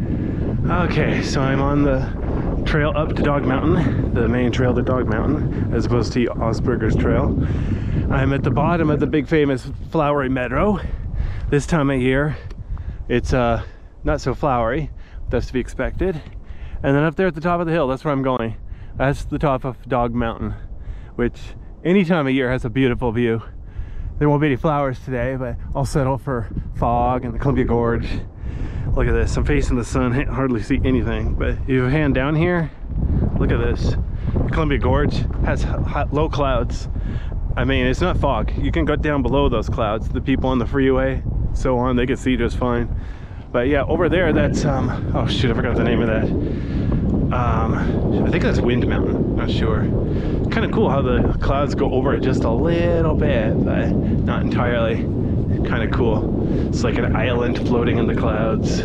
Okay, so I'm on the trail up to Dog Mountain, the main trail to Dog Mountain, as opposed to Augspurger's trail. I'm at the bottom of the big famous flowery meadow. This time of year, it's uh, not so flowery, that's to be expected. And then up there at the top of the hill, that's where I'm going. That's the top of Dog Mountain, which any time of year has a beautiful view. There won't be any flowers today, but I'll settle for fog and the Columbia Gorge. Look at this, I'm facing the sun, hardly see anything. But if you hand down here, look at this. Columbia Gorge has low clouds. I mean, it's not fog. You can go down below those clouds. The people on the freeway, so on, they can see just fine. But yeah, over there, that's, um, oh shoot, I forgot the name of that. Um, I think that's Wind Mountain, not sure. Kind of cool how the clouds go over it just a little bit, but not entirely. Kind of cool. It's like an island floating in the clouds.